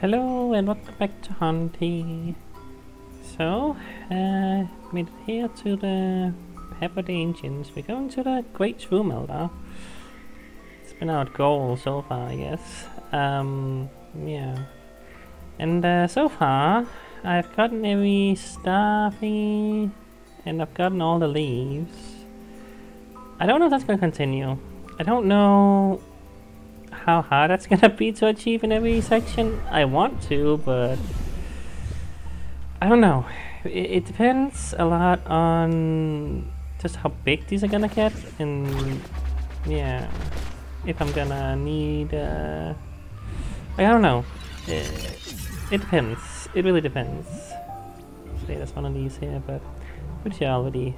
Hello and welcome back to Hauntii. So, uh, made it here to the Pepper the Engines. We're going to the Great Room Elder. It's been our goal so far, I guess. Um, yeah. And uh, so far, I've gotten every starfy and I've gotten all the leaves. I don't know if that's going to continue. I don't know how hard that's gonna be to achieve in every section. I want to, but I don't know. It, it depends a lot on just how big these are gonna get, and yeah, if I'm gonna need. Uh, I don't know. It, depends. It really depends. Say there's one of these here, but sure I already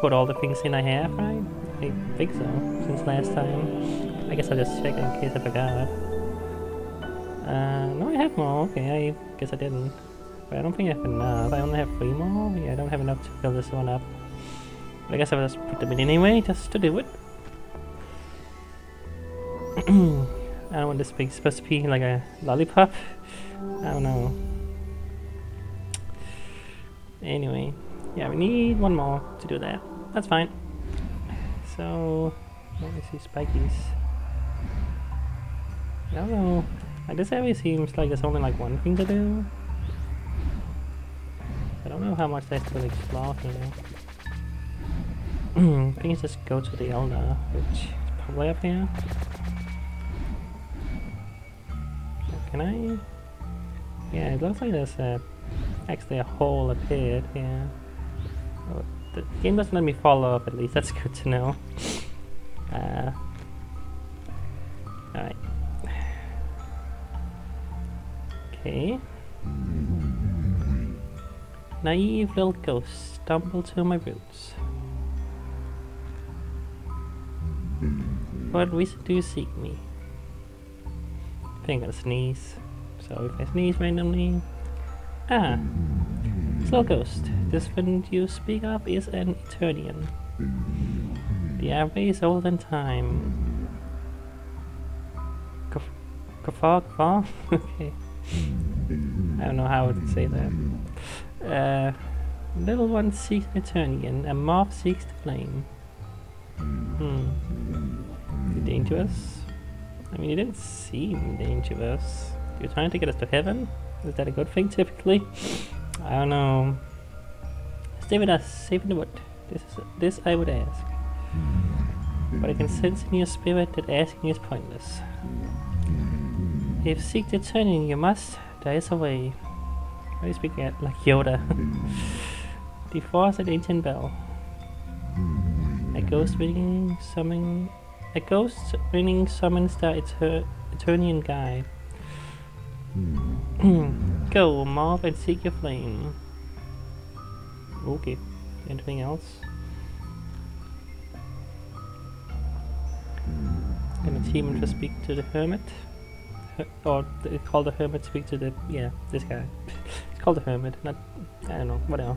put all the things in I have, right? I think so, since last time. I guess I'll just check in case I forgot. Uh, no, I have more. Okay, I guess I didn't. But I don't think I have enough. I only have three more. Yeah, I don't have enough to fill this one up. But I guess I'll just put them in anyway, just to do it. I don't want this big supposed to be like a lollipop. I don't know. Anyway, yeah, we need one more to do that. That's fine. So, let me see spikies. I don't know. Like, This area seems like there's only like one thing to do. I don't know how much there's to explore here. I think it's just go to the Elder, which is probably up here. Can I? Yeah, it looks like there's a, actually a hole up here. Oh, the game doesn't let me follow up at least, that's good to know. Uh, Alright. Okay. Naive little ghost stumble to my roots. What reason do you seek me? I think I'm gonna sneeze. So if I sneeze randomly... Ah! Slow ghost. This friend you speak of is an Eternian. The Abbey is old in time. Kafar? okay. I don't know how to say that. Uh, little one seeks Eternian, a moth seeks the flame. Hmm. Dangerous? I mean, it didn't seem dangerous. You're trying to get us to heaven? Is that a good thing, typically? I don't know. Stay with us, safe in the wood. This is this I would ask. But I can sense in your spirit that asking is pointless. If seek the turning, you must. There is a way. Why you speak like Yoda? the force at ancient bell. A ghost ringing summon. A ghost ringing summons the Eter Eternian guide. Go, mob, and seek your flame. Okay. Anything else? Can a team just speak to the hermit? Or it's called the hermit speak to the yeah this guy. It's called the hermit not I don't know whatever.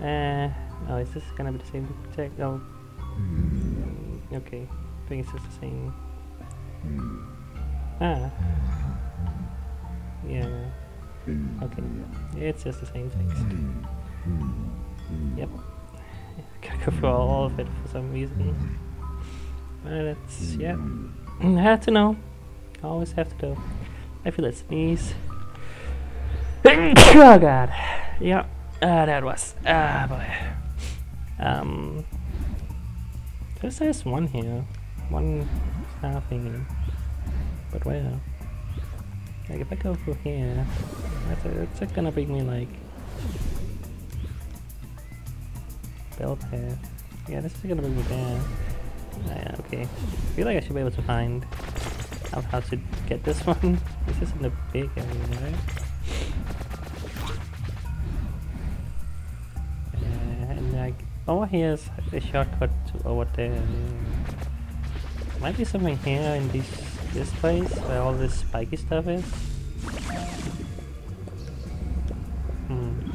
Uh oh is this gonna be the same tech? Oh. Hmm. Okay I think it's just the same. Hmm. Ah. Yeah okay. It's just the same text hmm. yep. Gotta go through all of it for some reason. But it's yeah. I had to know Always have to do. I feel it sneeze. oh god. Yeah. Uh, that was. Ah, boy. Um. There's just one here. One nothing. But where? Like if I go through here, that's, a, that's gonna bring me like bell path. Yeah, this is gonna bring me there. Ah, yeah, okay. I feel like I should be able to find out how to get this one. This isn't a big area, right? Uh, and like over here is a shortcut to over there. Might be something here in this this place where all this spiky stuff is. Hmm.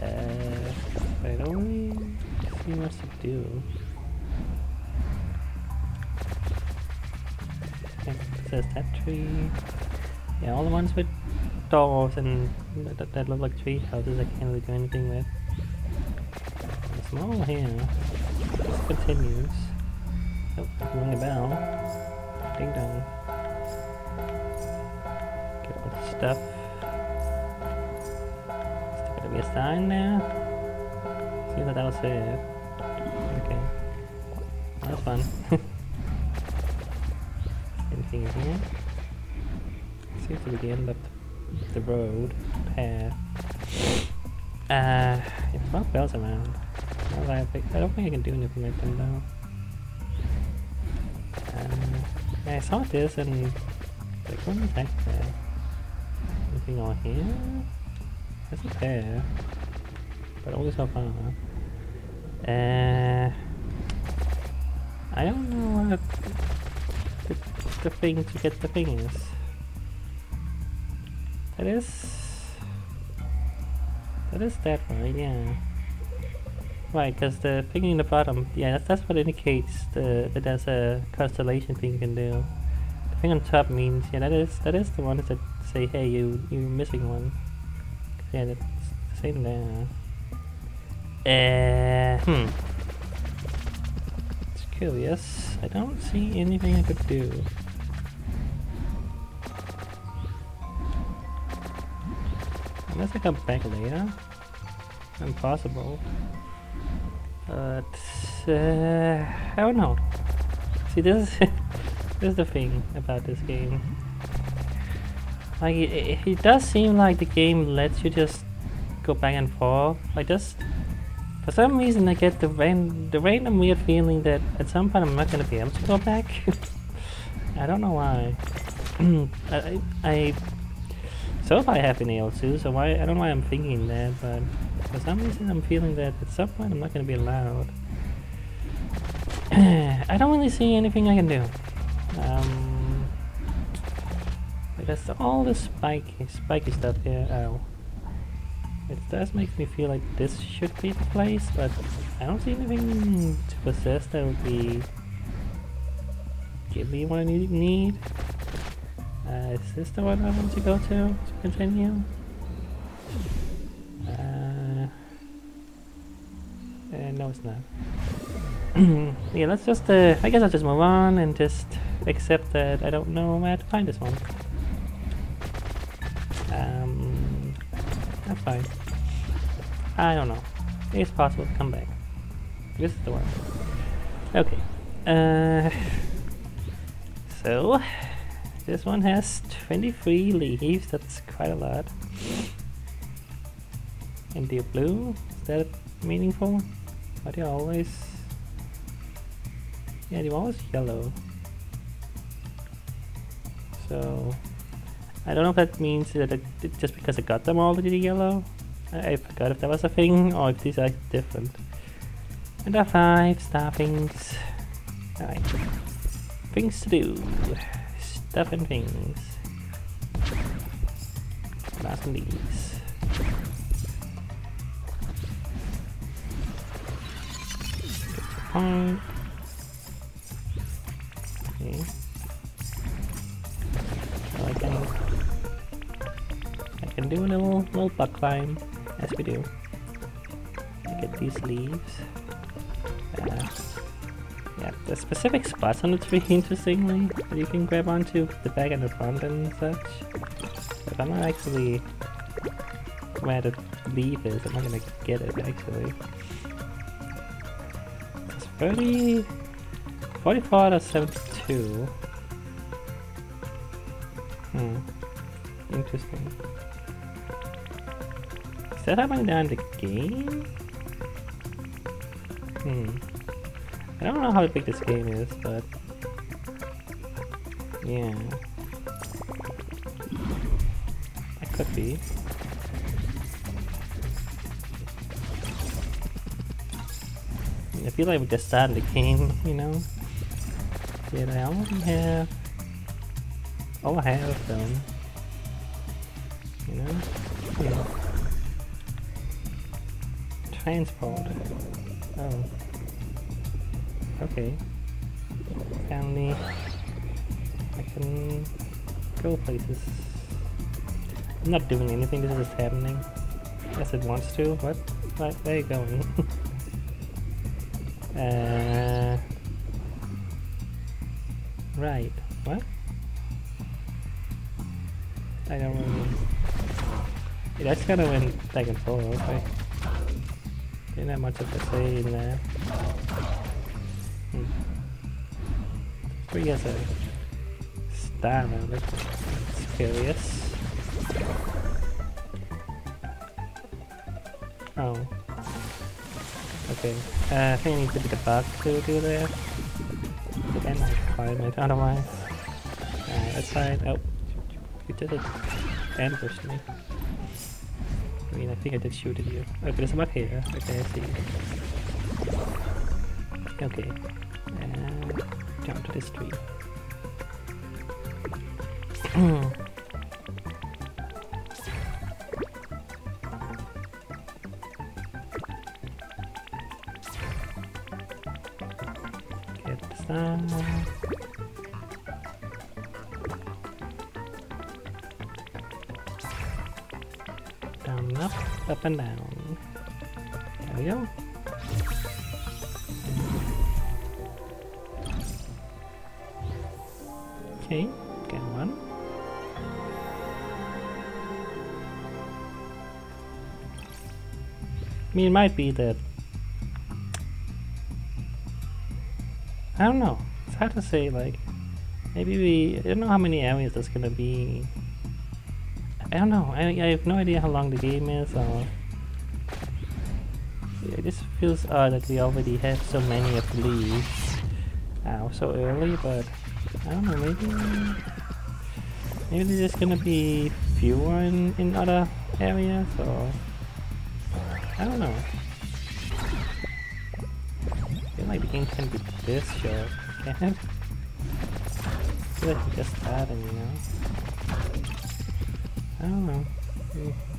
Uh, I don't see what to do. That tree. Yeah, all the ones with doors and that, that look like tree houses I can't really do anything with. There's more here. This continues. Oh, ring a bell. Ding dong. Get all the stuff. Is there gonna be a sign there? See that that was it. Okay. That's fun. Anything in here? Seems to be the end of the road path. Uh, yeah, there's bells around. I, don't think I can do anything with them though. Um, I saw this and like, what is that there? Anything on here? A pair, but only so far. Uh, I don't know what the, thing to get the thing is. That is... That is that right, yeah. Right, because the thing in the bottom, yeah, that's, that's what indicates the, that there's a constellation thing you can do. The thing on top means, yeah, that is that is the one that say, hey, you you're missing one. Yeah, that's the same there. Uh, hmm. It's curious. I don't see anything I could do. Unless I come back later. Impossible. But uh, I don't know. See, this is this is the thing about this game. Like it, it does seem like the game lets you just go back and forth. Like just for some reason, I get the ran the random weird feeling that at some point I'm not gonna be able to go back. I don't know why. I, I so far I have able to, so why I don't know why I'm thinking that, but for some reason I'm feeling that at some point I'm not gonna be allowed. I don't really see anything I can do. Um, because all the spiky, spiky stuff here. Oh, it does make me feel like this should be the place, but I don't see anything to possess that would be give me what I need. Uh, is this the one I want to go to to continue? Uh, uh, no, it's not. yeah, let's just, uh, I guess I'll just move on and just accept that I don't know where to find this one. Um, that's fine. I don't know. It's possible to come back. This is the one. Okay. Uh, so, this one has 23 leaves, that's quite a lot. And they're blue, is that meaningful? Are they always... Yeah, they're always yellow. So... I don't know if that means that just because I got them all, they're yellow. I, I forgot if that was a thing, or if these are different. And there are five star things. Alright. Things to do. Stuff and things. Last one these. Point. Okay. So I can I can do a little little bug climb as we do. I get these leaves. Uh, the specific spots on the tree, interestingly, that you can grab onto the back and the front and such. But I'm not actually where the leaf is, I'm not gonna get it actually. It's 30... 44 out of 72. Hmm. Interesting. Is that happening down the game? Hmm. I don't know how big this game is, but... Yeah. It could be. I feel like we just started the game, you know? Did I already have... Oh, I have them. You know? Yeah. Transport. Oh. Okay. Family. I can Go places. I'm not doing anything, this is just happening. Yes, it wants to. What? Right, where are you going? uh, right. What? I don't really... Yeah, that's kind of went back and forth, okay. Didn't have much of to say in there. Three has a star around it. It's curious. Oh. Okay. Uh, I think I need to be the bug to do there. Then I climb it otherwise. Uh, that side. Oh. You did it. Ambushed me. I mean, I think I did shoot at you. Oh, there's a bug here. Okay, I see. Okay. Jump to this tree. Hmm. Get some. Down, up, up and down. There we go. Okay, get one. I mean, it might be that. I don't know. It's hard to say. Like, maybe we. I don't know how many areas there's gonna be. I don't know. I, I have no idea how long the game is, or. Yeah, it just feels odd that we already have so many of these out so early, but don't know. Maybe. Maybe there's just gonna be fewer in, in other areas, or. I don't know. I feel like the game can be this short, can? I feel like just starting, you know? I don't know. Hmm.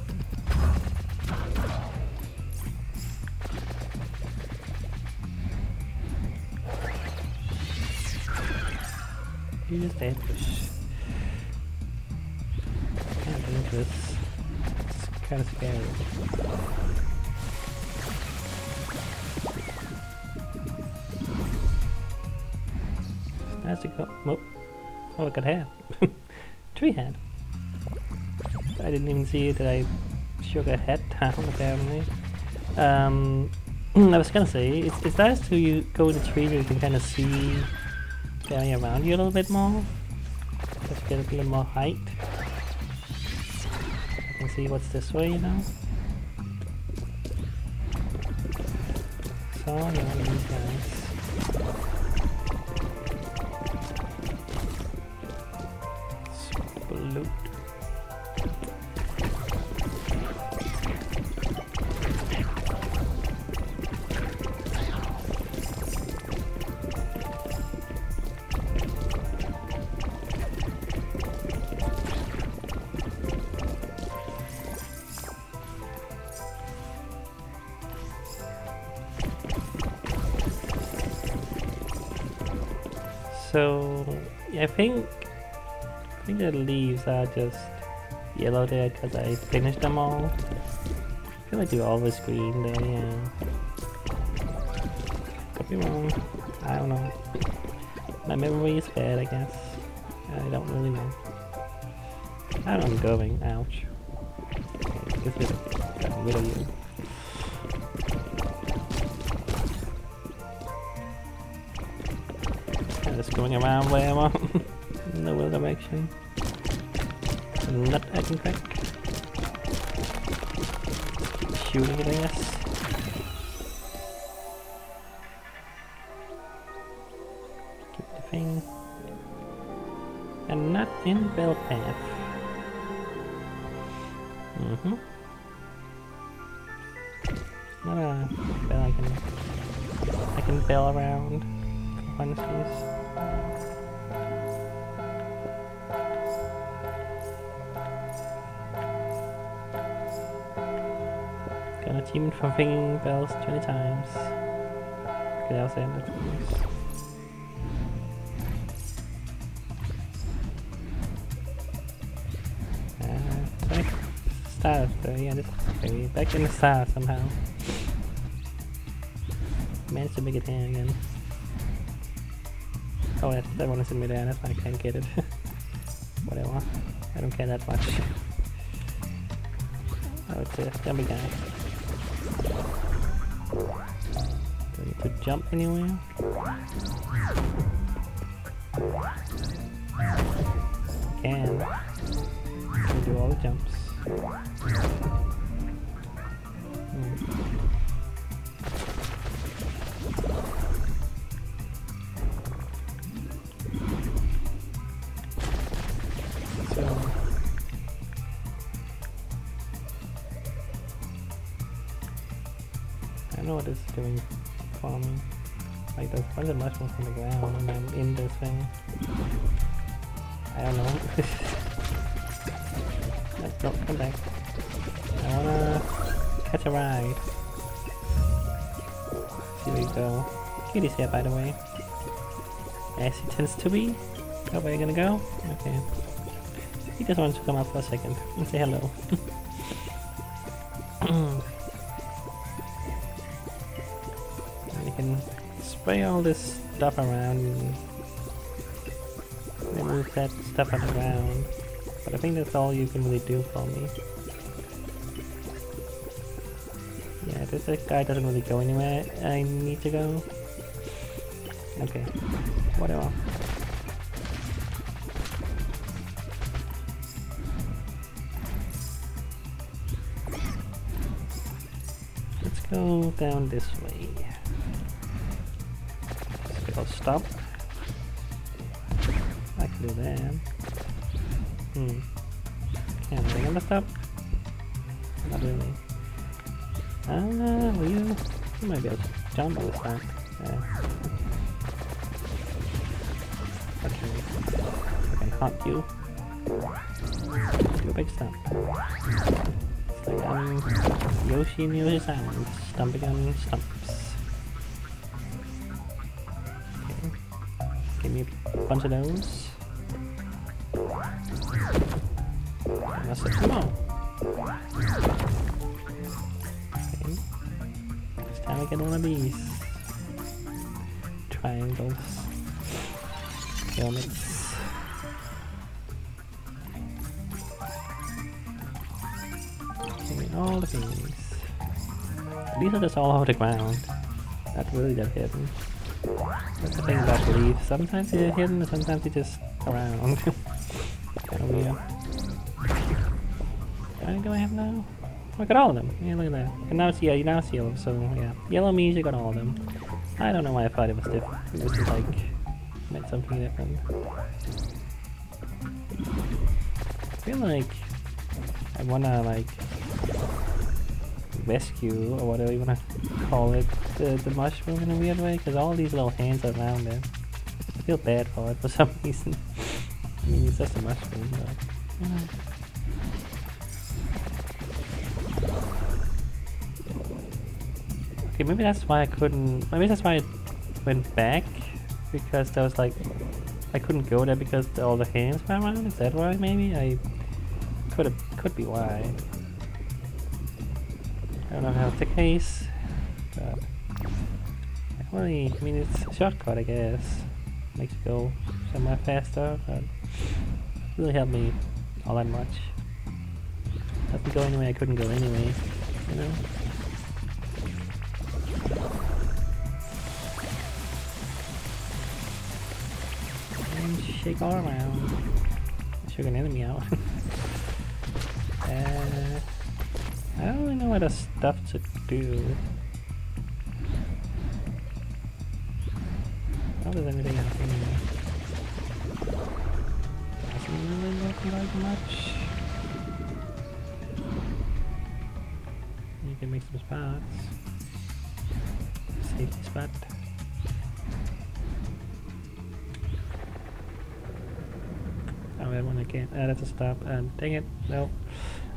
Ambush. Can't do this. It's kind of scary. That's a go. Oh, oh, I got hat. Tree hat. I didn't even see that I shook a hat down apparently. Um, I was gonna say, it's, it's nice to you go in the tree where you can kind of see the around you a little bit more. Just get a little more height. I can see what's this way, you know. So, yeah, these guys. Think I think the leaves are just yellow there because I finished them all. I feel like they were always green there, yeah. Could be wrong. I don't know. My memory is bad, I guess. I don't really know. I don't know I'm going. Ouch. Get rid of, get rid of just going around wherever. no other direction. Not acting quick. Keep shooting it, I guess. Keep the thing. And not in bell path. Mm-hmm. Not a bell I can I can bell around for funsies. From bells 20 times. Okay, I'll say that. stars though, yeah, this okay, back in the stars somehow. Managed to make it here again. Oh, that, that one is in midair, that's why I can't get it. Whatever. I don't care that much. Oh, it's a jumpy guy. Jump anywhere? Can. Can do all the jumps. Like there's a bunch of mushrooms on the ground and I'm in this thing. I don't know. Let's go, come back. I wanna catch a ride. Here we go. Kitty's here by the way. As he tends to be. Oh, where are you gonna go? Okay. He just wants to come out for a second and say hello. spray all this stuff around and remove that stuff on the ground. But I think that's all you can really do for me. Yeah, this guy doesn't really go anywhere I need to go. Okay, whatever. Let's go down this way. Stop. I can do that. Hmm. Can I gonna stop? Not really. Ah, will you? You might be able to jump all this time. Yeah. Okay. I can hunt you. A big stump. It's like um, Yoshi and Yoshi's Island, stumping on stumps. Bunch of those. And that's it. Come on. Okay. It's time to get one of these. Triangles. Helmets. Me all the things. These are just all over the ground. Not really that hidden. That's the thing about leaves. Sometimes they're hidden and sometimes they're just around. How many do I have now? Oh, I got all of them. Yeah, look at that. And now it's yeah, now it's yellow, so yeah. Yellow means you got all of them. I don't know why I thought it was different. It was just like meant something different. I feel like I wanna like rescue or whatever you wanna call it the, the mushroom in a weird way because all these little hands are around it. I feel bad for it for some reason. I mean, it's just a mushroom, but. Okay, maybe that's why I couldn't. Maybe that's why I went back because there was like I couldn't go there because all the hands were around. Is that why? Maybe I could have could be why. I don't know if that's the case, but I mean, it's a shortcut, I guess. Makes you go somewhere faster, but really helped me all that much. Doesn't go anyway I couldn't go anyway, you know. And shake all around. Shook an enemy out. uh, I don't really know what the stuff to do. Does anything else anyway? Doesn't really look like much. You can make some spots. Safety spot. Oh, that one I can't. Uh, that's a stop. Uh, dang it. No.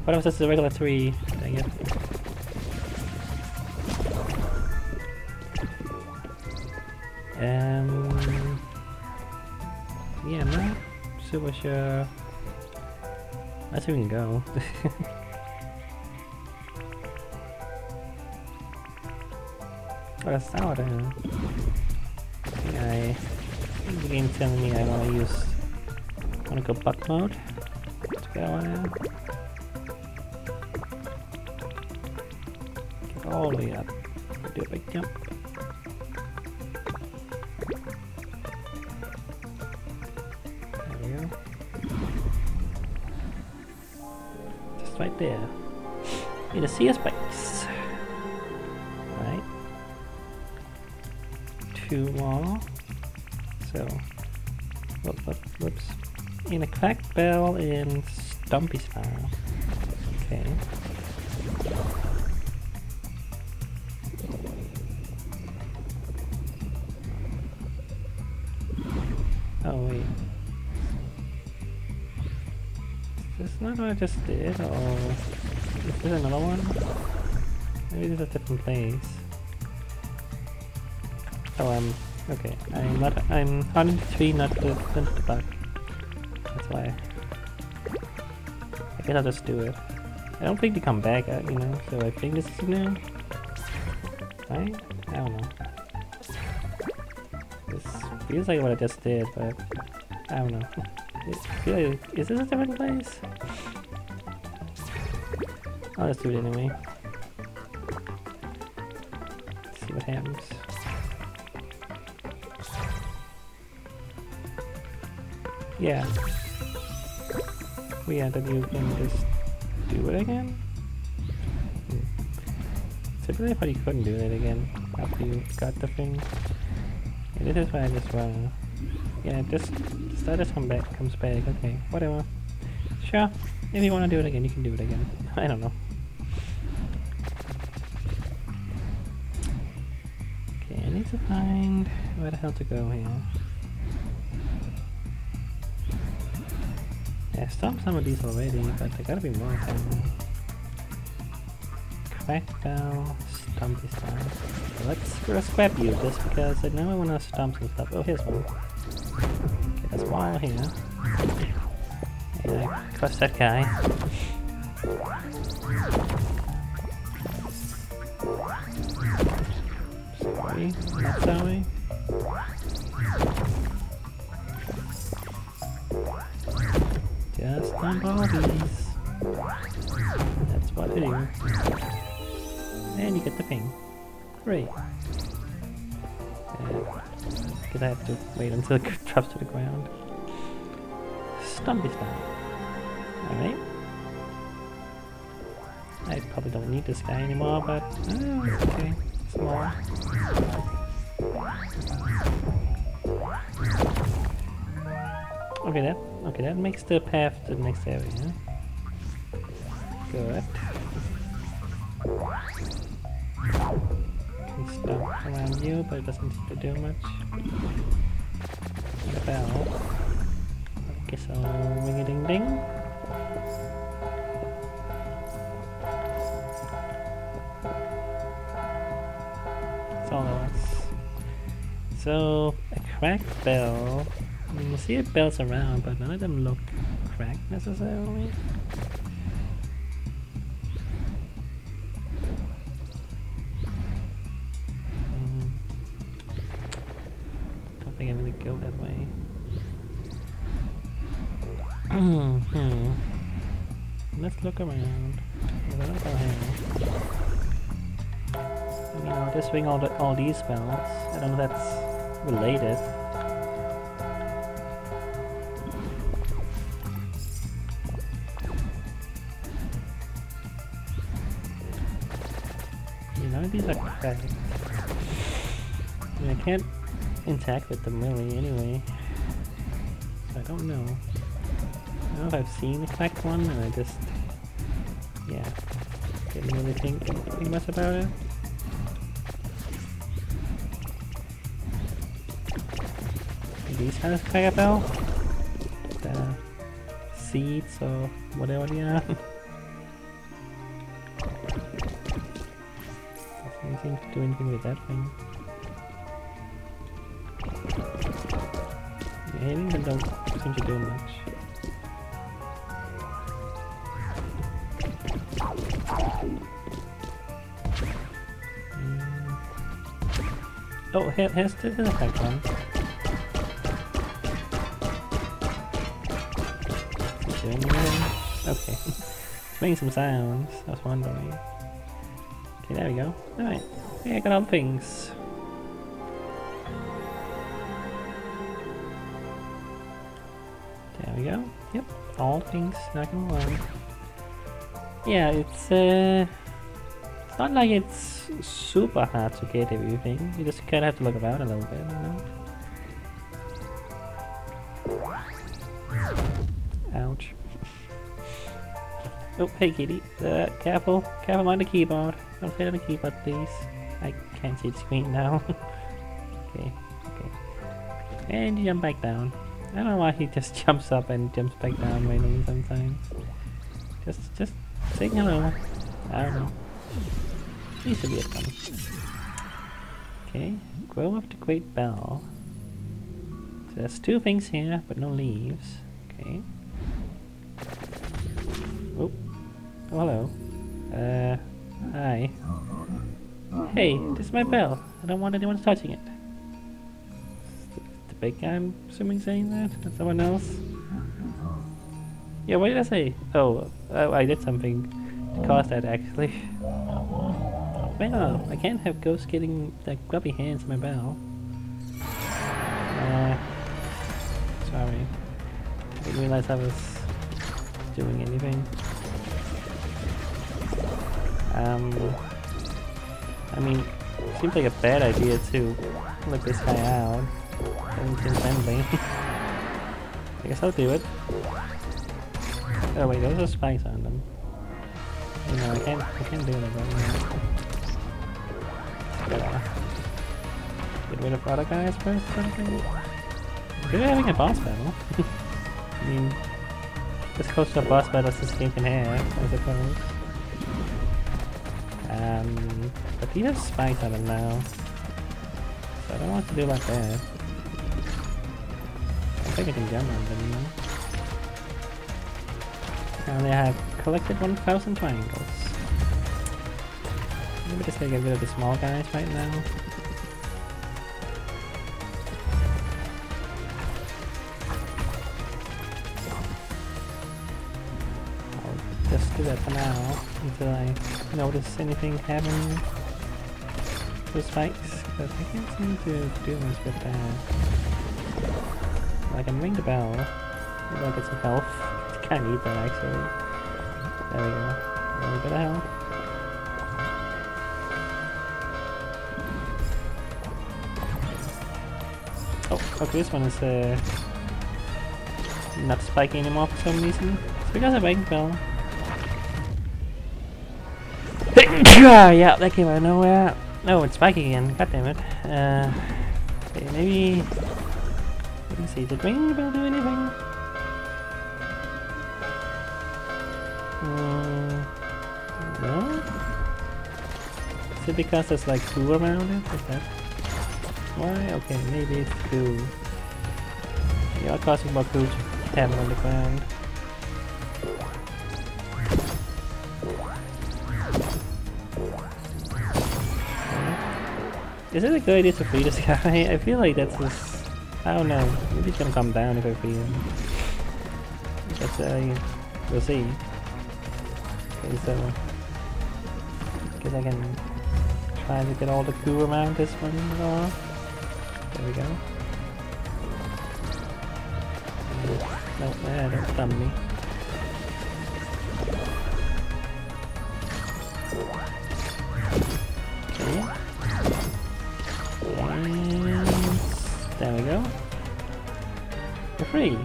What if this is a regular three. Dang it. Um, yeah, man. So much, That's who we can go. What that's not what I, think the game telling me I want to use, I want to go buck mode. That's what I Get all the way up. Do a big jump. There. In a sea space. Right. Two more. So, whoop, whoop, whoops. In a cracked bell in Stumpy style. Okay. Oh wait. This not what I just did, or is this another one? Maybe this is a different place. Oh, um, okay. I'm not. I'm the tree, not the, not the bug. That's why. I guess I'll just do it. I don't think they come back, uh, you know. So I think this is new. Right? I don't know. This feels like what I just did, but I don't know. It feel like, is this a different place? I'll just do it anyway. See what happens. Yeah. Yeah, that you can just do it again? Hmm. Typically I thought you couldn't do it again after you got the thing. This is why I just wanna... Yeah, just, let it come back, comes back, okay, whatever. Sure, if you wanna do it again, you can do it again. I don't know. Okay, I need to find where the hell to go here. I stopped some of these already, but there gotta be more somewhere. Crack bell, stumpy stuff. Let's, scrap you just because I know I wanna stomp some stuff. Oh, here's one. One here. Yeah, crush that guy. Sorry, not way. Just on bodies. That's what I do. And you get the ping. Great. Because I have to wait until it drops to the ground. Stumpy style. Alright. I probably don't need this guy anymore, but oh, okay. Small. Okay, that okay that makes the path to the next area. Good. Can stop around you, but it doesn't seem to do much. The bell. Guess I'll ring a ding ding. Was. So, a cracked bell. I mean, you see it bells around, but none of them look cracked necessarily. I mean, I'll just ring all, the, all these bells. I don't know if that's related. You know, these are cracked. I mean, I can't interact with them really anyway. So I don't know. I don't know if I've seen a cracked one and I just... Didn't really think anything much about it. These have a bell? The seeds or whatever they are. Doesn't to do anything with that thing. Yeah, them don't seem to do much. Oh, here, here's the effect one. Okay. it's making some sounds. I was wondering. Okay, there we go. Alright. Yeah, I got all things. There we go. Yep, all things. Not gonna lie. Yeah, it's uh, it's not like it's super hard to get everything. You just kind of have to look around a little bit, you know. Ouch. Oh, hey kitty. Uh, careful. Careful on the keyboard. Don't hit on the keyboard, please. I can't see the screen now. okay, okay. And you jump back down. I don't know why he just jumps up and jumps back down randomly sometimes. Just, just saying hello. I don't know. Be a fun. Okay, grow up to great bell. So there's two things here, but no leaves. Okay. Oh, oh hello. Uh, hi. Hey, this is my bell. I don't want anyone touching it. The, the big guy, I'm assuming, saying that? Not someone else? Yeah, what did I say? Oh, oh I did something to cause that actually. Well, I can't have ghosts getting like grubby hands in my bell. Uh, sorry. I didn't realize I was doing anything. Um, I mean, seems like a bad idea to look this guy out. Doesn't friendly. I guess I'll do it. Oh wait, those are spikes on them. Know, I can't, I can't do that Gotta get rid of other guys first or something? We're having a boss battle. I mean, as close to a boss battle as this game can have, I suppose. Um, but he has spikes on him now. So I don't what to do about that. I think I can jump on them now. Apparently I have collected 1000 triangles. Maybe just gonna get rid of the small guys right now. I'll just do that for now until I notice anything happening with spikes because I can't seem to do much with that. Like, I can ring the bell. Maybe I'll get some health. Of need that actually. There we go. A little bit of health. Oh, okay, this one is uh, not spiking anymore for some reason. It's because rang the bell. yeah, that came out of nowhere. No, it's spiking again. God damn it. Uh, okay, maybe. Let me see. Did the bell do anything? Uh, no. Is it because there's like goo around it? Is that why? Okay, maybe it's goo. You're causing goo to happen on the ground. Is it a good idea to free this guy? I feel like that's just... I don't know. Maybe he's gonna come down if I free him. But uh, we'll see. Okay, so... Guess I can try to get all the goo around this one off. There we go. No, eh, don't stun me. There we go. We're free.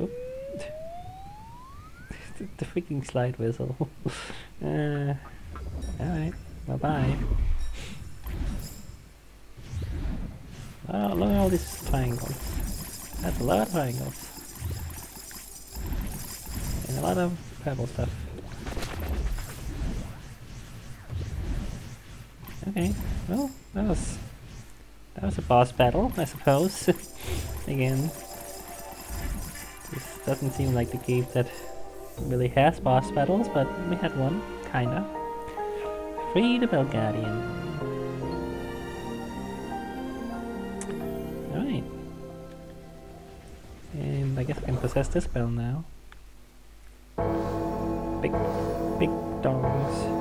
Oop. the freaking slide whistle. boss battle, I suppose. Again, this doesn't seem like the game that really has boss battles, but we had one, kinda. Free the Bell Guardian. Alright. And I guess I can possess this bell now. Big, big dogs.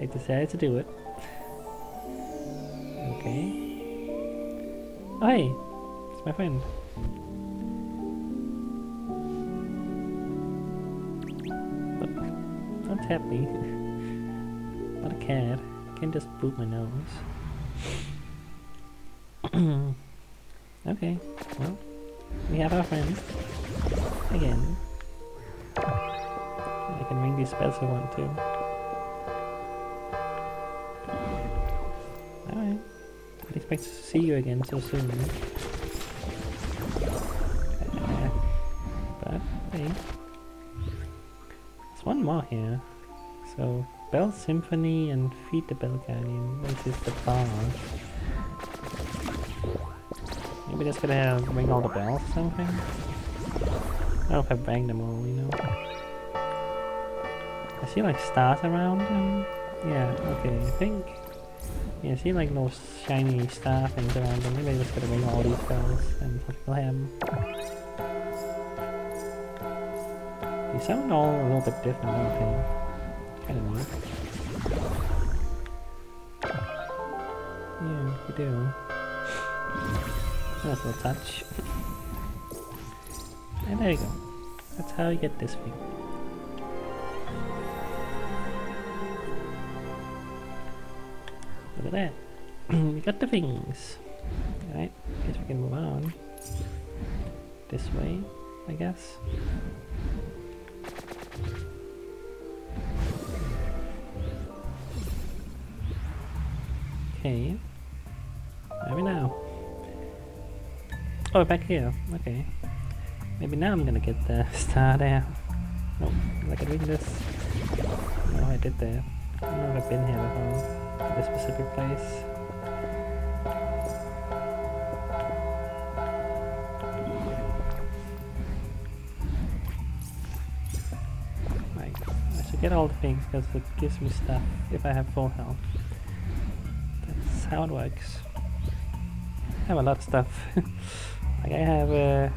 I decided to do it. Okay. Oh, hey! It's my friend. But don't tap me. Not a cat. I can't just boot my nose. okay, well, we have our friend. Again. I can ring these bells if I want to. Expect to see you again so soon. Uh, but, hey. There's one more here. So, Bell Symphony and Feed the Bell Guardian. This is the bar. Maybe just gonna have ring all the bells or something? I don't know if I banged them all, you know. I see like stars around them. Yeah, okay, I think. I see like those shiny star things around them. Maybe I just gotta ring all these bells and fulfill him. They sound all a little bit different, don't they? Kinda neat. Yeah, you do. Nice little touch. And there you go. That's how you get this thing. Look at that. we got the things. Alright, guess we can move on. This way, I guess. Okay. We now? Oh, back here. Okay. Maybe now I'm gonna get the star there. Nope. I can read this. No, I did there. I don't know if I've been here before. This specific place. Right. I should get all the things because it gives me stuff if I have full health. That's how it works. I have a lot of stuff. like I have, uh,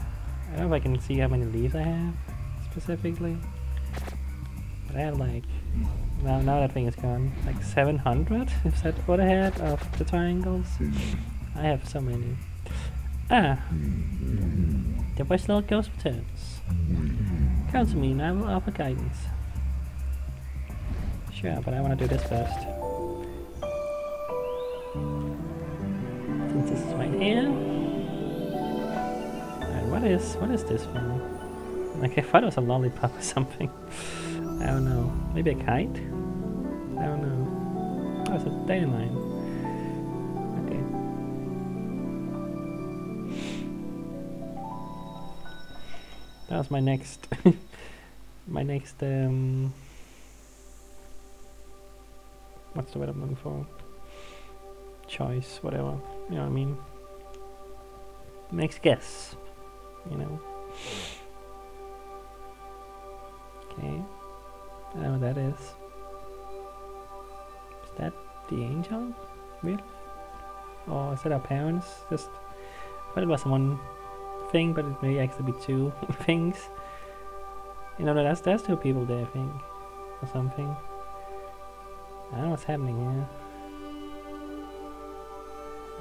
I don't know if I can see how many leaves I have specifically. But I have like, now, now that thing is gone, like 700? Is that what I had of the triangles? I have so many. Ah! The voice little ghost returns. Counsel me and I will offer guidance. Sure, but I want to do this first. Since this is right here. Alright, what is what is this thing? Like I thought it was a lollipop or something. I don't know. Maybe a kite? I don't know. Oh, it's a dandelion. Okay. That was my next my next um what's the word I'm looking for? Choice, whatever. You know what I mean? Next guess. You know. Okay. What that is. Is that the angel? Really? Or is that our parents? Just I thought it was one thing, but it may actually be two things. You know, that's that's two people there, I think, or something. I don't know what's happening here.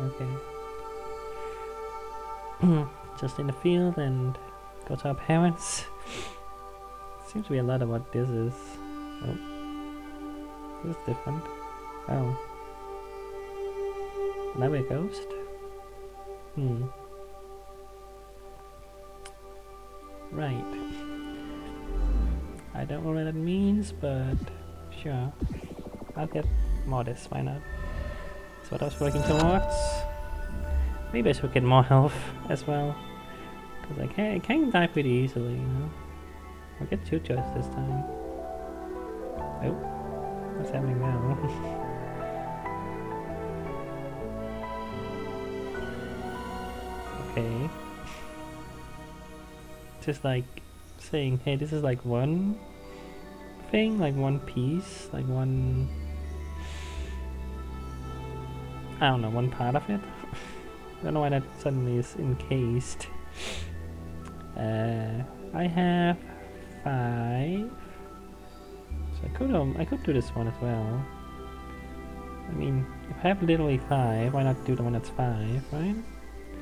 Okay. Just in the field and go to our parents. Seems to be a lot of what this is. Oh. This is different. Oh. Now a ghost? Hmm. Right. I don't know what that means, but sure. I'll get modest, why not? That's what I was working towards. Maybe I should get more health as well. Because I can, I can die pretty easily, you know? I'll get two choices this time. Oh, what's happening now? okay. Just like saying, hey, this is like one thing, like one piece, like one. I don't know, one part of it. I don't know why that suddenly is encased. Uh, I have five. I could um, I could do this one as well. I mean, if I have literally five, why not do the one that's five, right?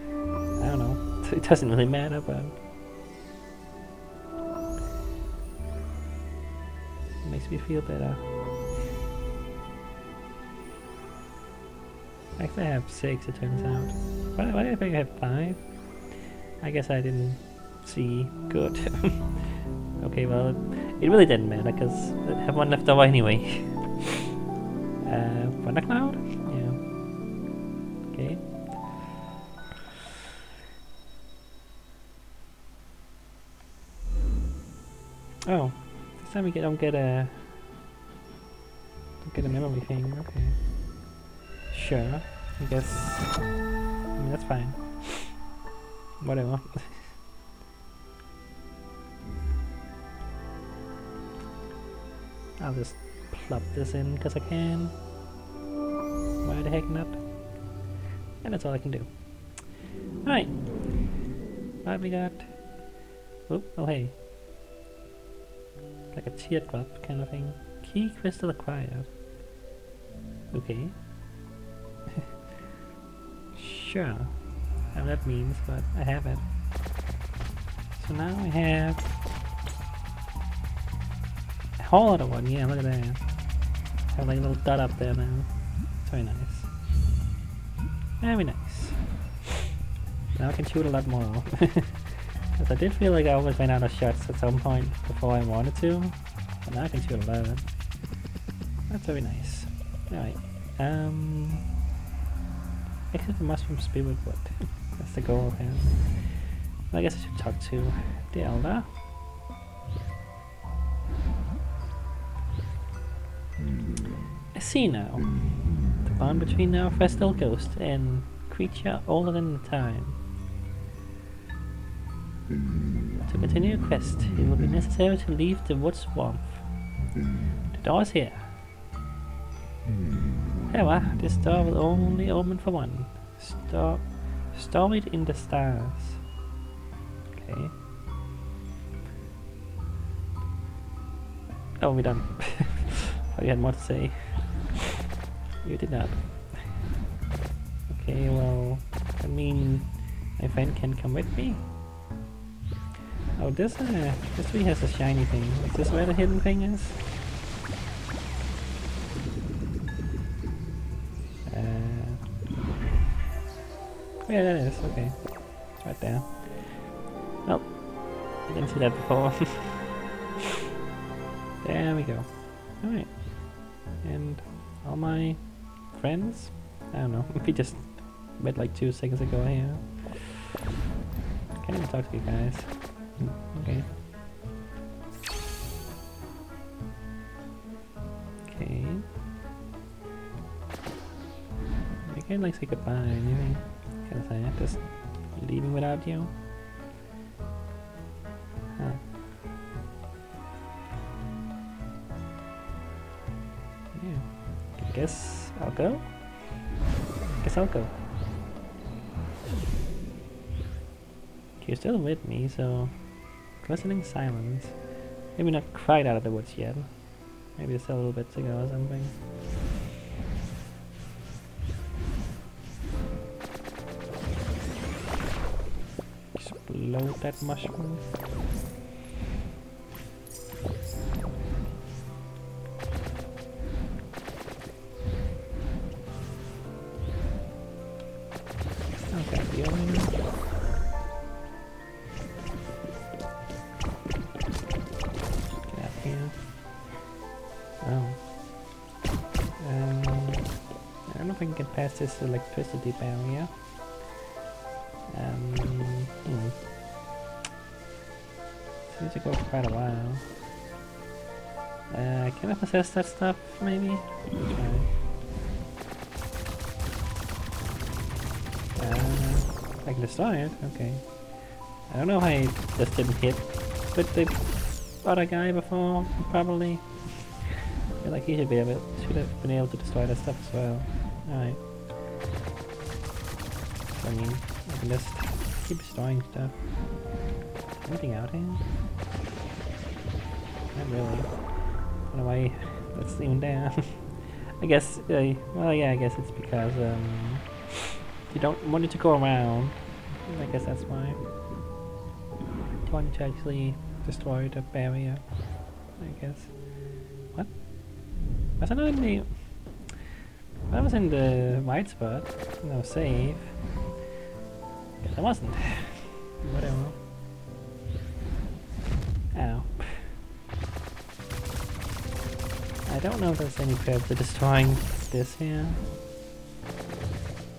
I don't know. It doesn't really matter, but it makes me feel better. Actually, I have six, it turns out. Why, why did I think I have five? I guess I didn't see good. okay, well, it, really didn't matter because I have one left over anyway. uh, Thundercloud? Yeah. Okay. Oh, this time we get, don't get a don't get a memory thing. Okay. Sure. I guess. I mean that's fine. Whatever. I'll just plop this in because I can. Why the heck not? And that's all I can do. Alright. What we got? Oh, oh hey. Like a teardrop kind of thing. Key crystal acquired. Okay. sure. I don't know what that means, but I have it. So now I have whole other one. Yeah, look at that. Have like a little dot up there now. Very nice. Very nice. Now I can shoot a lot more. Because I did feel like I almost ran out of shots at some point before I wanted to. But now I can shoot a lot. That's very nice. Alright. Um exit the mushroom spirit wood. That's the goal apparently. I guess I should talk to the elder. I see now. The bond between our festal ghost and creature older than time. To continue your quest, it will be necessary to leave the wood swamp. The door is here. However, this door will only open for one. Store, store it in the stars. Okay. Oh, we're done. you had more to say. You did not. Okay, well, I mean, my friend can come with me. Oh, this uh, this tree has a shiny thing. Is this where the hidden thing is? Uh, yeah, that is. Okay, it's right there. Oh, I didn't see that before. there we go. All right, and all my friends. I don't know. we just met like two seconds ago here. Can't even talk to you guys. Okay. Okay. I can like say goodbye anyway. Because I have just leaving without you. Yeah. I guess I'll go. Guess I'll go. You're still with me, so glistening silence. Maybe not quite out of the woods yet. Maybe still a little bit to go or something. Explode that mushroom. Past this electricity barrier. Um, hmm. Seems to go for quite a while. Uh, can I possess that stuff, maybe? Try. Uh, I can destroy it, okay. I don't know why I just didn't hit with the other guy before, probably. I feel like he should be able should have been able to destroy that stuff as well. Alright. I mean, I can just keep destroying stuff. Anything out here? Not really. I don't know why that's even there. I guess, uh, well yeah, I guess it's because um, you don't want it to go around. I guess that's why. You want to actually destroy the barrier, I guess. What? Was another not I was in the white spot. No save. Guess I wasn't. Whatever. Ow. I don't know if there's any purpose to destroying this here.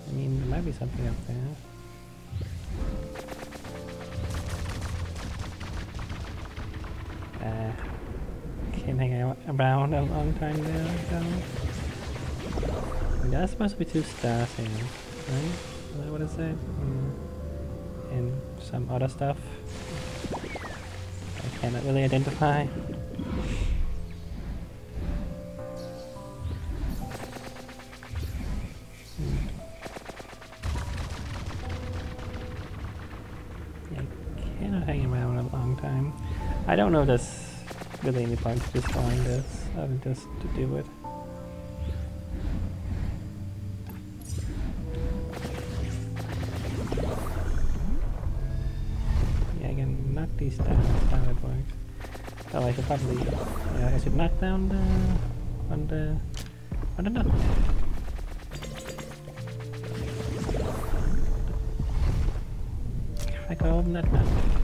I mean, there might be something up there. Uh, can't hang around a long time there. That's supposed to be two stars here, right? Is that what it said? Mm. And some other stuff. I cannot really identify. I cannot hang around a long time. I don't know if there's really any point to this, other than just to do it. Works. Oh, I should probably, yeah, I should knock down the, on the, on the. I go open that nut.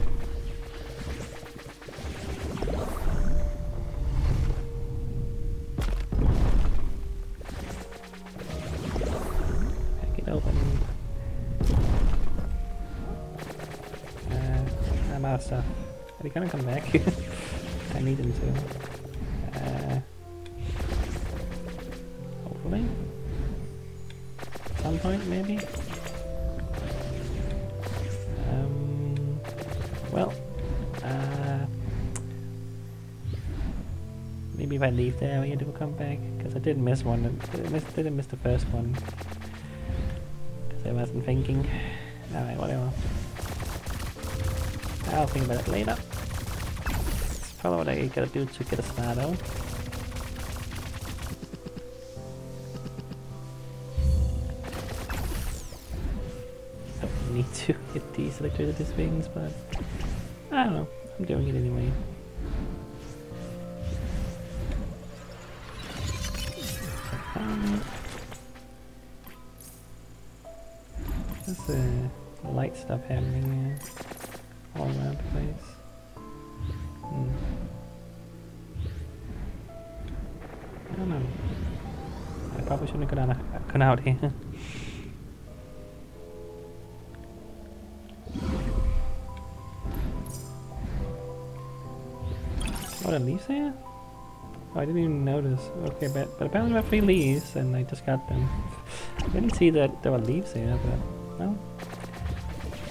Maybe we I they will come back. Because I didn't miss one. I uh, missed, didn't miss the first one. Because I wasn't thinking. Alright, whatever. I'll think about it later. It's probably what I gotta do to get a Snardo. Don't need to get these electricity swings, but I don't know. I'm doing it anyway. Um, There's uh, light stuff happening here. All around the place. Hmm. I don't know. I probably shouldn't have gone out, gone out here. What are leaves here? Oh, I didn't even notice. Okay, but, but apparently there are three leaves and I just got them. I didn't see that there were leaves here, but well.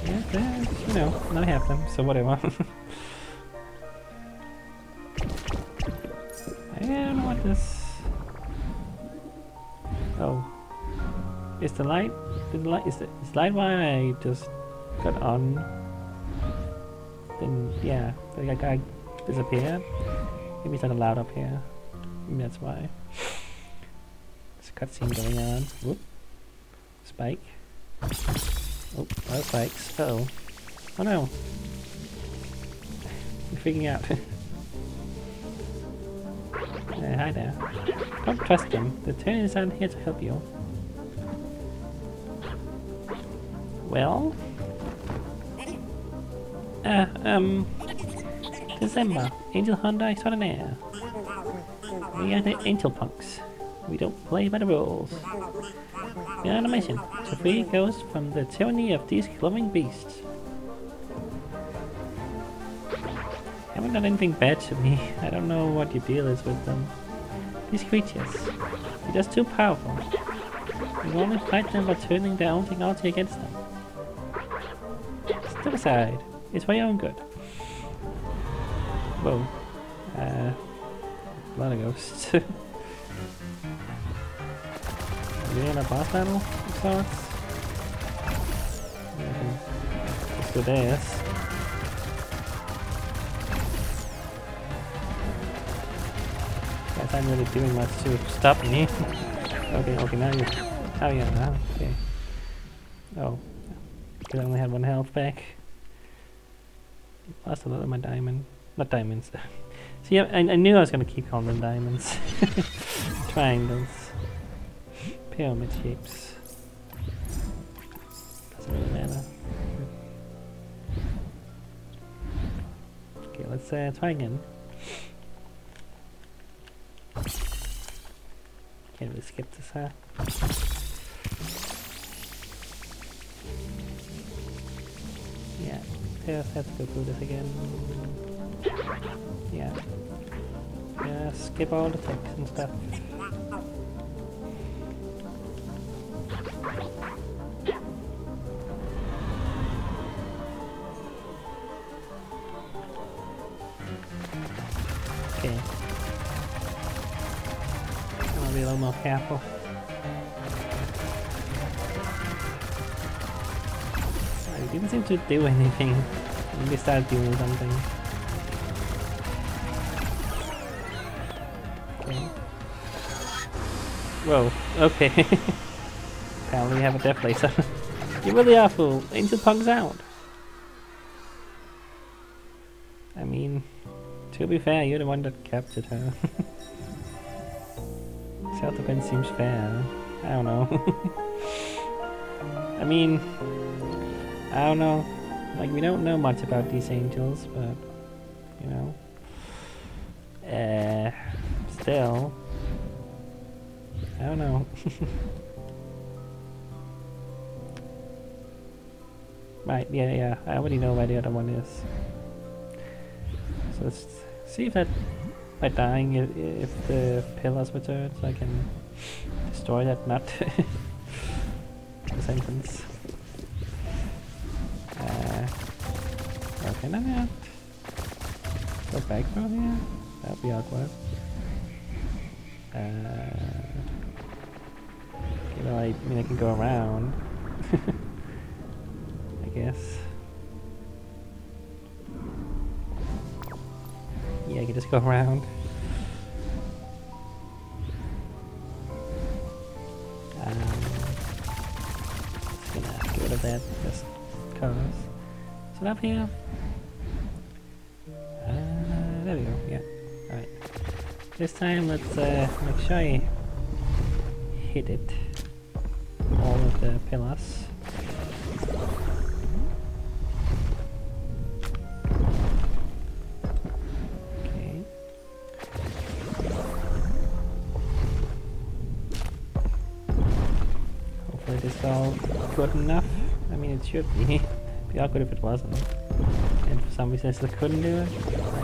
Yeah, there, you know, now I have them, so whatever. I don't know what this. Oh. Is the light the light is the is light why I just got on? Then yeah, the guy disappeared. Maybe it's not allowed up here. Maybe that's why. There's a cutscene going on. Whoop. Spike. Oh, no spikes. Uh oh. Oh no. You're freaking out. uh, hi there. Don't trust them. The turn is not here to help you. Well? Uh, um... December, Angel Hyundai Extraordinaire. We are the Angel Punks. We don't play by the rules. We are on a mission to free from the tyranny of these glowing beasts. Haven't done anything bad to me. I don't know what your deal is with them. These creatures, they're just too powerful. You only fight them by turning their own technology against them. Step aside. It's for your own good. Whoa. Uh, of ghosts. Are we in a boss battle of Let's do this. Guys, I'm really doing much to stop me. okay, okay, now you. Oh yeah, now, okay. Oh, because I only had one health back. Lost a lot of my diamond. Not diamonds. See, I, I knew I was gonna keep calling them diamonds. Triangles. Pyramid shapes. Doesn't really matter. Okay, let's uh, try again. Can't really skip this, huh? Yeah, just have to go through this again. Yeah. Yeah, skip all the things and stuff. Okay. I'll be a little more careful. I didn't seem to do anything. Maybe start doing something. Whoa, okay. Apparently we have a death laser. you really are fool. Angel Punk's out. I mean, to be fair, you're the one that captured her. Self-defense seems fair. I don't know. I mean, I don't know. Like, we don't know much about these angels, but, you know. Uh, still. I don't know. right, yeah, yeah. I already know where the other one is. So let's see if that, by dying, if, if the pillars return, so I can destroy that nut. the sentence. Uh, okay, now that. Go back from here? That'd be awkward. Uh, you know, I mean, I can go around. I guess. Yeah, I can just go around. Um, just gonna get rid of that just cause. It up here? Uh, there we go, yeah. Alright. This time let's uh, make sure I hit it. The pillars. Hopefully this is all good enough. I mean, it should be. be awkward if it wasn't. And for some reason I still couldn't do it.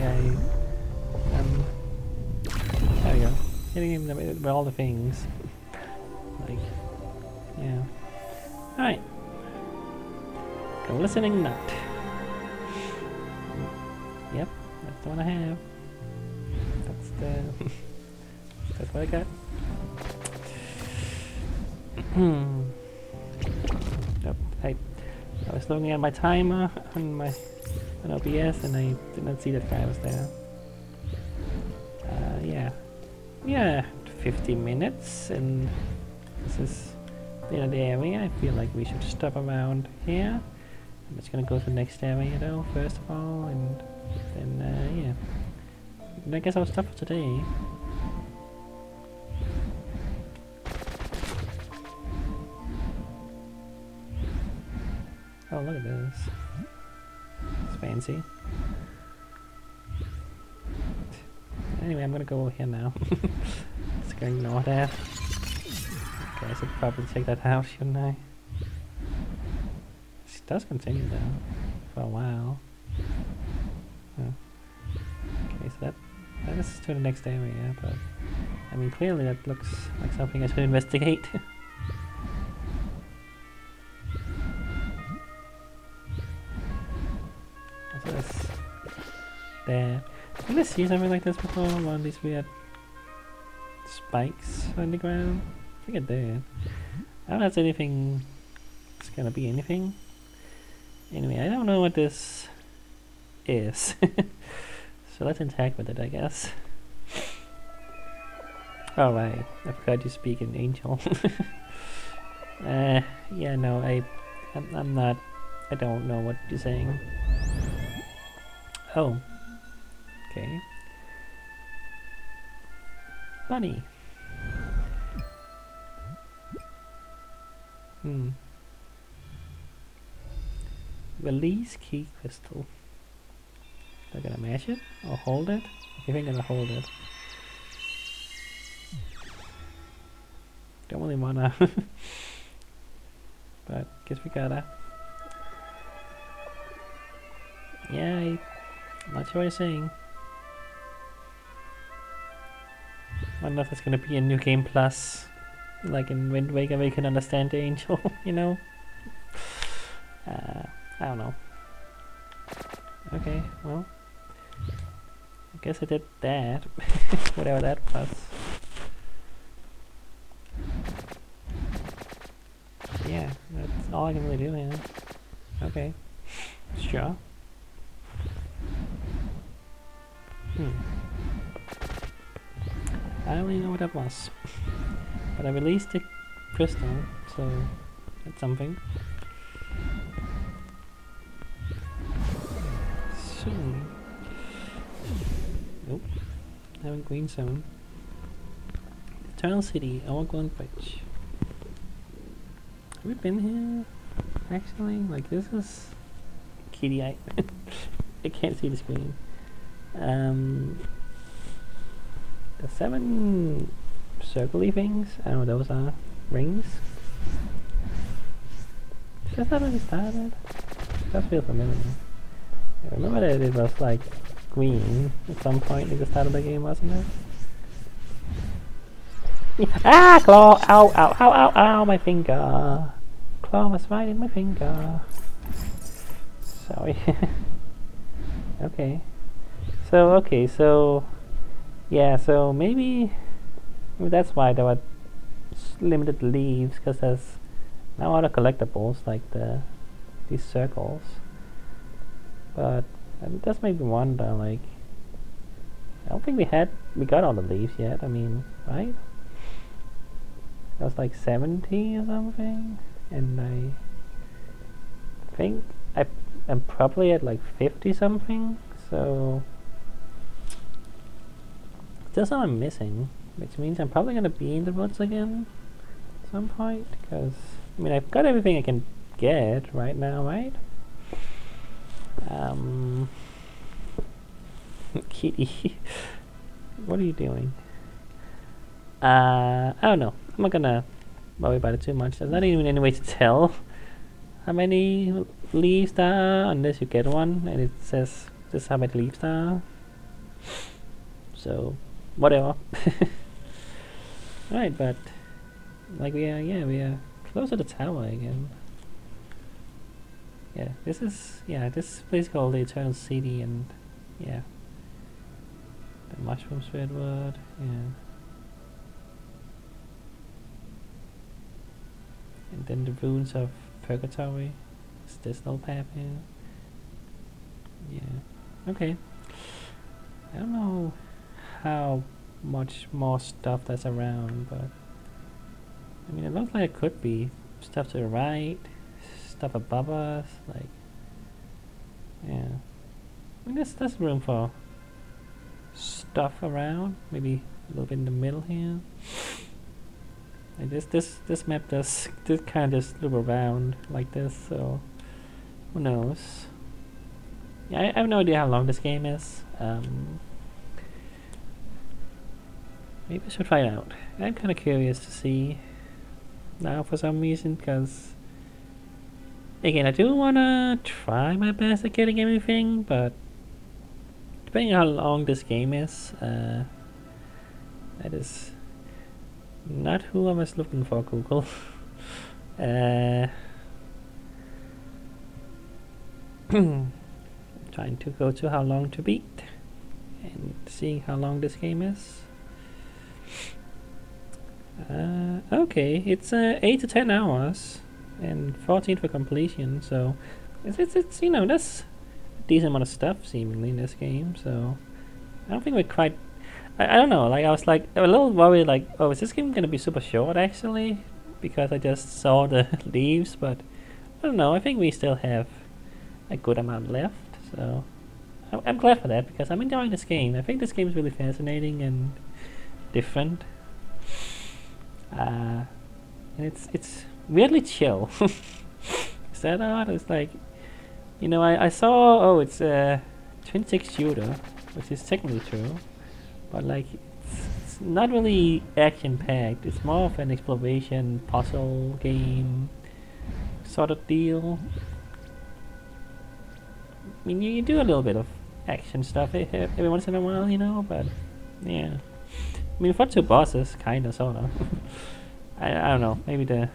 I, um, there we go. Hitting him with all the things. Alright. Listening nut. Yep, that's the one I have. That's the. that's what I got. Hmm. Yep, I, I was looking at my timer on my on OBS and I did not see that guy was there. Uh, yeah. Yeah, 50 minutes and this is the area. I feel like we should stop around here. I'm just gonna go to the next area though, first of all, and then, uh, yeah. I guess I'll stop for today. Oh, look at this. It's fancy. Anyway, I'm gonna go over here now. Just gonna ignore that. Okay, I should probably check that house, shouldn't I? She does continue though, for a while. Huh. Okay, so that that is to the next area, but I mean clearly that looks like something I should investigate. What's this? There. Did I see something like this before? One of these weird spikes on the ground? I think I. I don't know if anything. It's gonna be anything. Anyway, I don't know what this is. so let's interact with it, I guess. Oh right, I forgot you speak in Angel. uh, yeah, no, I, I'm, I'm not. I don't know what you're saying. Oh. Okay. Bunny. Hmm. Release key crystal. Am I gonna mash it or hold it? I think I'm gonna hold it. Don't really wanna. but guess we gotta. Yeah, I, I'm not sure what you're saying. I don't know if it's gonna be a new game plus, like in Wind Waker, you can understand the angel, you know? Uh, I don't know. Okay, well, I guess I did that, whatever that was. Yeah, that's all I can really do, man. Okay. Sure. Hmm. I don't really know what that was. But I released the crystal, so that's something. Soon. Nope. Haven't green zone. Eternal City, Overgrown Bridge. Have we been here? Actually, like this is kitty eye. I can't see the screen. Um, the seven circly things. I don't know those are. Rings. Is that we started? That feels familiar. I remember that it was like green at some point at the start of the game, wasn't it? ah, claw! Ow, ow, ow, ow, ow, my finger! Claw was right in my finger. Sorry. okay. So, okay, so... Yeah, so maybe... that's why there were limited leaves, because there's now other collectibles, like the these circles. But it does make me wonder, like... I don't think we had... We got all the leaves yet, I mean, right? That was like 70 or something, and I think I am probably at like 50 something, so that's what I'm missing, which means I'm probably gonna be in the woods again at some point, because I mean I've got everything I can get right now, right? Um, Kitty, what are you doing? Uh, I don't know. I'm not gonna worry about it too much. There's not even any way to tell how many leaves there are unless you get one and it says this is how many leaves there are. So, whatever. Alright, but like we are, yeah, we are close to the tower again. Yeah, this is, yeah, this place called the Eternal City and, yeah. The Mushroom Redwood, yeah. And then the ruins of Purgatory. Is this no path here? Yeah. Okay. I don't know how much more stuff that's around, but I mean, it looks like it could be stuff to the right, stuff above us, like yeah. I mean, there's there's room for stuff around. Maybe a little bit in the middle here. Like this this this map does this kind of just loop around like this, so who knows? Yeah, I, I have no idea how long this game is. Um, maybe I should find out. I'm kind of curious to see now for some reason, because again, I do want to try my best at getting everything, but depending on how long this game is, uh, that is not who I was looking for, Google. uh, trying to go to how long to beat. and seeing how long this game is. Uh, okay, it's uh, 8 to 10 hours and 14 for completion, so it's, it's, it's you know, that's a decent amount of stuff seemingly in this game, so I don't think we're quite. I, I don't know, like, I was like, a little worried, like, oh, is this game gonna be super short actually? Because I just saw the leaves, but I don't know, I think we still have a good amount left, so I'm, I'm glad for that because I'm enjoying this game. I think this game is really fascinating and different. Uh, and it's it's weirdly chill. is that odd? It's like, you know, I, I saw, oh, it's a twin-stick shooter, which is technically true, but like, it's, it's not really action packed. It's more of an exploration puzzle game sort of deal. I mean, you, you do a little bit of action stuff every once in a while, you know, but yeah. I mean, for two bosses, kinda, sorta. I, I don't know, maybe the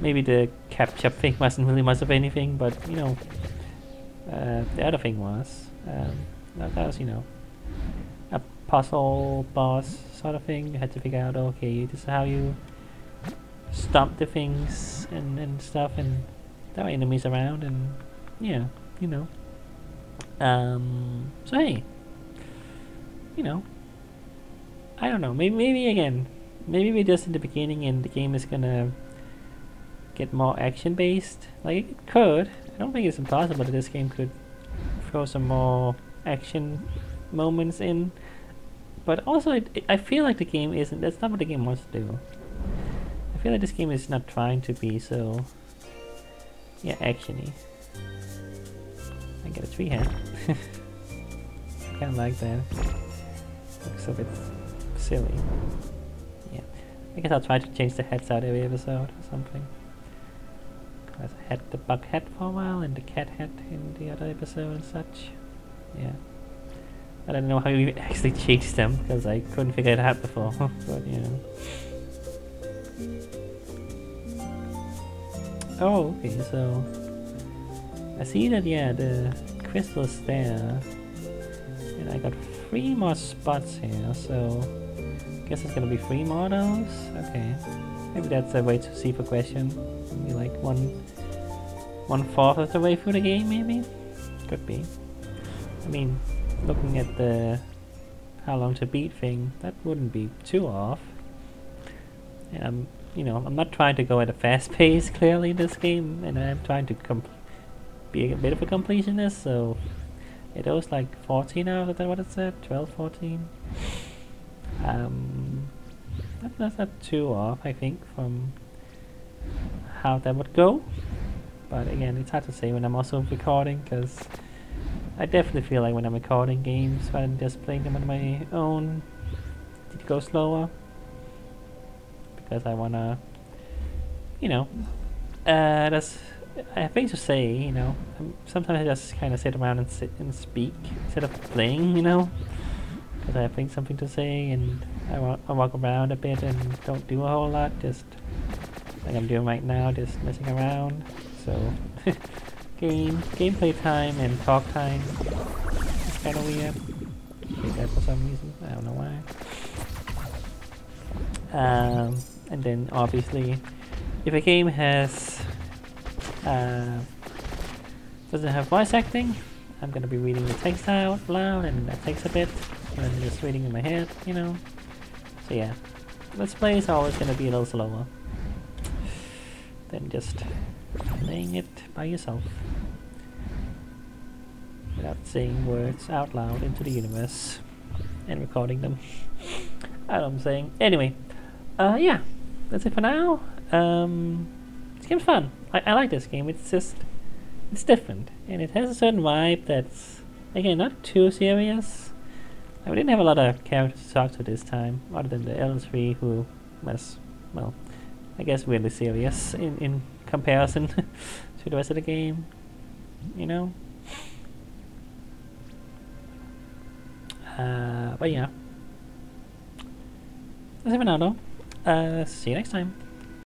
maybe the capture thing wasn't really much of anything, but you know, uh, the other thing was um, that, that was you know a puzzle boss sort of thing. You had to figure out, okay, this is how you stomp the things and and stuff, and there were enemies around, and yeah, you know. Um, so hey, you know, I don't know. Maybe maybe again, maybe we're just in the beginning, and the game is gonna get more action based. Like it could. I don't think it's impossible that this game could throw some more action moments in. But also, it, it, I feel like the game isn't. That's not what the game wants to do. I feel like this game is not trying to be so, yeah, actiony. I get a tree head. I kind of like that. Looks a bit silly. Yeah. I guess I'll try to change the heads out every episode or something. I had the bug head for a while and the cat head in the other episode and such. Yeah. I don't know how you actually changed them because I couldn't figure it out before. but yeah. Oh, okay, so I see that yeah the crystal's there and I got three more spots here so guess it's gonna be three models? okay maybe that's a way to see progression maybe like one one fourth of the way through the game maybe could be I mean looking at the how long to beat thing that wouldn't be too off and I'm you know I'm not trying to go at a fast pace clearly this game and I'm trying to be a bit of a completionist, so it was like 14 hours, is that what it said? 12, 14? Um, that, that's not too off, I think, from how that would go. But again, it's hard to say when I'm also recording, because I definitely feel like when I'm recording games, than just playing them on my own, it goes slower. Because I wanna, you know, uh, that's I have things to say, you know. Um, sometimes I just kind of sit around and sit and speak instead of playing, you know. Because I think something to say and I, wa I walk around a bit and don't do a whole lot, just like I'm doing right now, just messing around. So, game, gameplay time and talk time is kind of weird. I that for some reason, I don't know why. Um, and then obviously, if a game has uh, doesn't have voice acting. I'm gonna be reading the text out loud and that takes a bit. And just waiting in my head, you know. So yeah, Let's Play is always gonna be a little slower than just playing it by yourself without saying words out loud into the universe and recording them. I know what I'm saying. Anyway, uh, yeah, that's it for now. Um, this game's fun. I, I like this game. It's just it's different, and it has a certain vibe that's again not too serious. I didn't have a lot of characters to talk to this time, other than the L3 who was, well, I guess really serious in, in comparison to the rest of the game, you know? Uh, but yeah. That's it for now though. Uh, see you next time.